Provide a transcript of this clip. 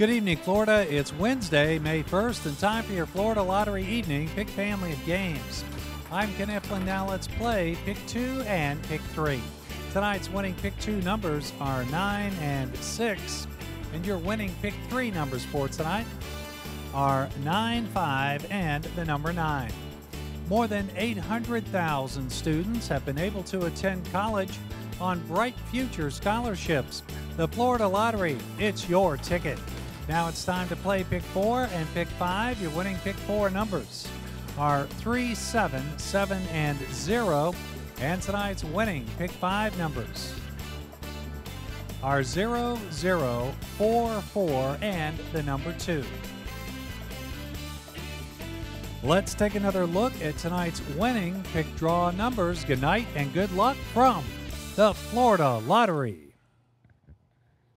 Good evening, Florida. It's Wednesday, May 1st, and time for your Florida Lottery Evening Pick Family of Games. I'm Ken Eflin. Now let's play Pick 2 and Pick 3. Tonight's winning Pick 2 numbers are 9 and 6, and your winning Pick 3 numbers for tonight are 9, 5, and the number 9. More than 800,000 students have been able to attend college on Bright Future scholarships. The Florida Lottery, it's your ticket. Now it's time to play pick four and pick five. Your winning pick four numbers are three, seven, seven, and zero. And tonight's winning pick five numbers are zero, zero, four, four, and the number two. Let's take another look at tonight's winning pick draw numbers. Good night and good luck from the Florida Lottery.